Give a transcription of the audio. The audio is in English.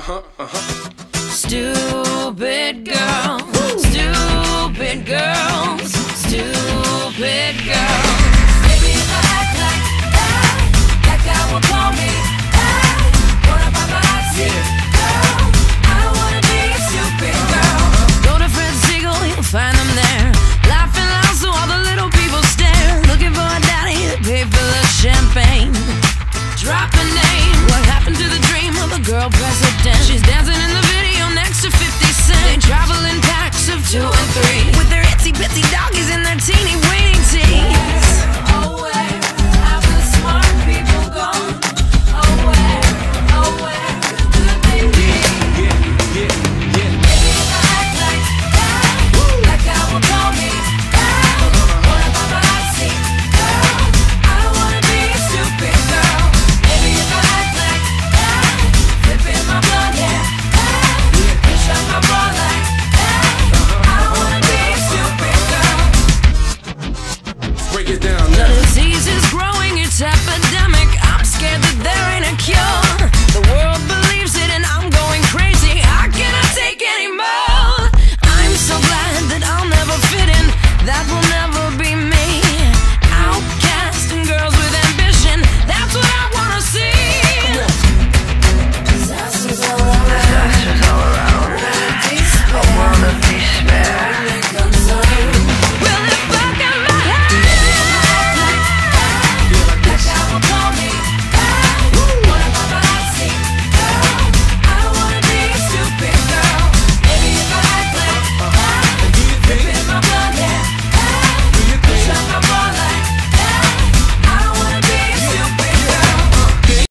Uh-huh, uh-huh. Stupid girl. president. She's dancing in the video next to 50 Cent. They travel break it down.